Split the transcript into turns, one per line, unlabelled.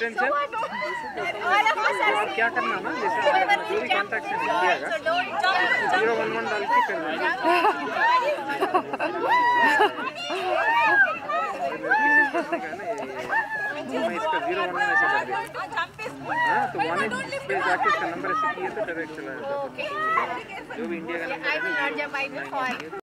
tension और क्या करना ना जैसे जो भी कॉन्टैक्ट से दिखेगा ज़ीरो वन वन डाल के करना मैं इसका ज़ीरो वन वन ऐसे कर दिया हाँ तो वन पे जाके इसका नंबर ऐसे किए तो डायरेक्ट चला जाता जो भी इंडिया का नंबर